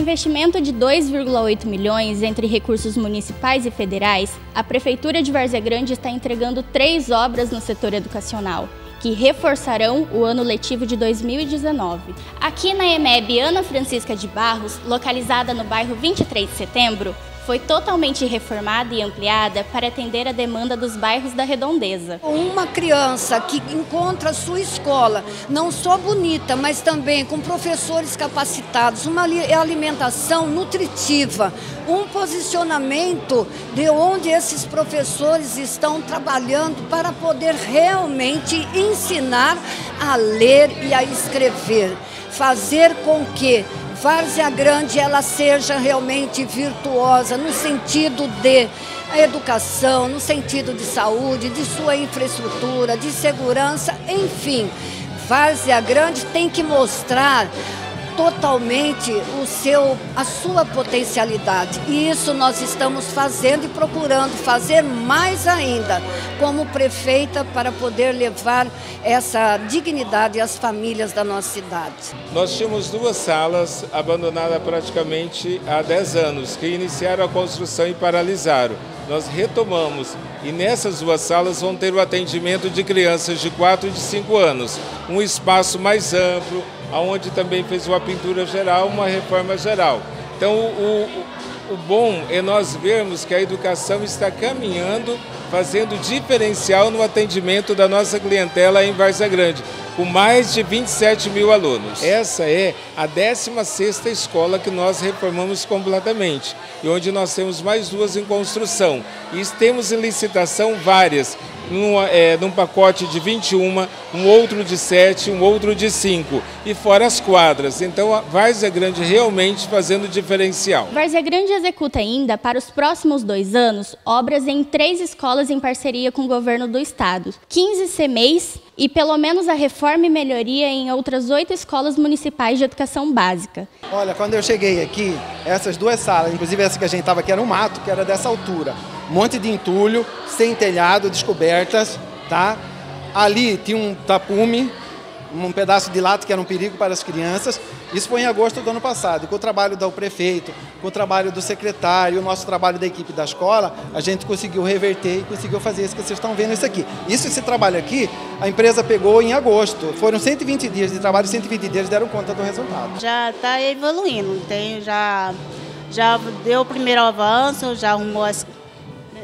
investimento de 2,8 milhões entre recursos municipais e federais, a Prefeitura de Várzea Grande está entregando três obras no setor educacional, que reforçarão o ano letivo de 2019. Aqui na EMEB Ana Francisca de Barros, localizada no bairro 23 de Setembro, foi totalmente reformada e ampliada para atender a demanda dos bairros da redondeza. Uma criança que encontra sua escola não só bonita, mas também com professores capacitados, uma alimentação nutritiva, um posicionamento de onde esses professores estão trabalhando para poder realmente ensinar a ler e a escrever, fazer com que Várzea Grande ela seja realmente virtuosa no sentido de educação, no sentido de saúde, de sua infraestrutura, de segurança, enfim. Várzea Grande tem que mostrar totalmente o seu, a sua potencialidade. E isso nós estamos fazendo e procurando fazer mais ainda, como prefeita, para poder levar essa dignidade às famílias da nossa cidade. Nós tínhamos duas salas abandonadas praticamente há 10 anos, que iniciaram a construção e paralisaram. Nós retomamos e nessas duas salas vão ter o atendimento de crianças de 4 e de 5 anos. Um espaço mais amplo, onde também fez uma pintura geral, uma reforma geral. Então, o, o bom é nós vermos que a educação está caminhando, fazendo diferencial no atendimento da nossa clientela em Várzea Grande, com mais de 27 mil alunos. Essa é a 16ª escola que nós reformamos completamente, e onde nós temos mais duas em construção. E temos em licitação várias, num, é, num pacote de 21, um outro de 7, um outro de 5, e fora as quadras. Então a Várzea Grande realmente fazendo diferencial. Várzea Grande executa ainda, para os próximos dois anos, obras em três escolas em parceria com o governo do estado, 15 CMEIs e pelo menos a reforma e melhoria em outras oito escolas municipais de educação básica. Olha, quando eu cheguei aqui, essas duas salas, inclusive essa que a gente estava aqui era um mato, que era dessa altura um monte de entulho, sem telhado, descobertas, tá? Ali tinha um tapume, um pedaço de lata que era um perigo para as crianças. Isso foi em agosto do ano passado. E com o trabalho do prefeito, com o trabalho do secretário, o nosso trabalho da equipe da escola, a gente conseguiu reverter e conseguiu fazer isso que vocês estão vendo isso aqui. Isso, esse trabalho aqui, a empresa pegou em agosto. Foram 120 dias de trabalho, 120 dias deram conta do resultado. Já está evoluindo, tem, já, já deu o primeiro avanço, já arrumou as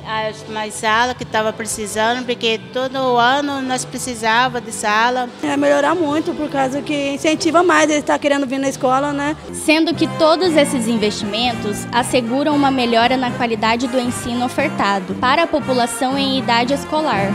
as mais sala que estava precisando, porque todo ano nós precisava de sala. É melhorar muito, por causa que incentiva mais ele estar querendo vir na escola, né? Sendo que todos esses investimentos asseguram uma melhora na qualidade do ensino ofertado para a população em idade escolar.